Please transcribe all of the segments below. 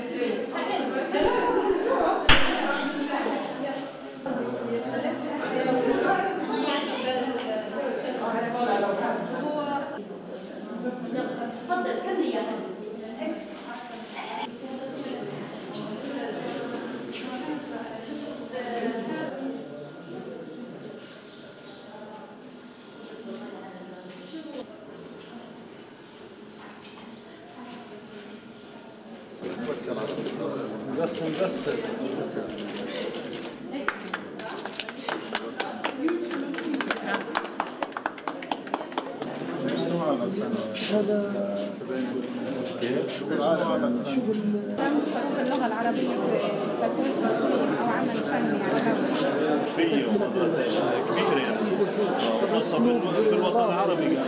Senhor. بس بس العربية في تكوين تصميم أو عمل فني على هذا في مدرسة كبيرة يعني في الوطن العربي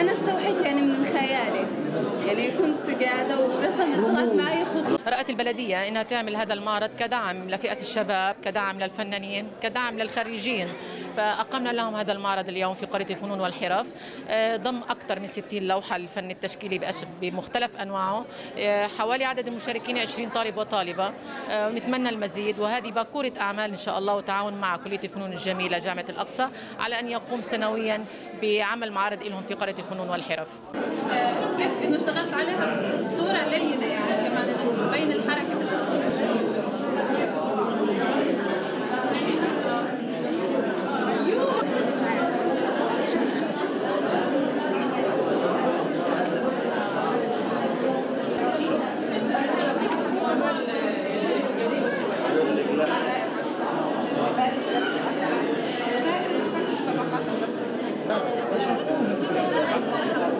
أنا استوحيت يعني من خيالي. يعني كنت قاعدة ورسمت طلعت معي خطوط. رأت البلدية أنها تعمل هذا المعرض كدعم لفئة الشباب كدعم للفنانين كدعم للخريجين. فأقمنا لهم هذا المعرض اليوم في قرية الفنون والحرف. آه، ضم أكثر من 60 لوحة للفن التشكيلي بمختلف أنواعه. آه، حوالي عدد المشاركين 20 طالب وطالبة. آه، ونتمنى المزيد. وهذه باكورة أعمال إن شاء الله وتعاون مع كلية الفنون الجميلة جامعة الأقصى على أن يقوم سنويا بعمل معرض لهم في قرية الفنون والحرف. كيف إنه اشتغلت عليها بصورة لينة. 则是负一次。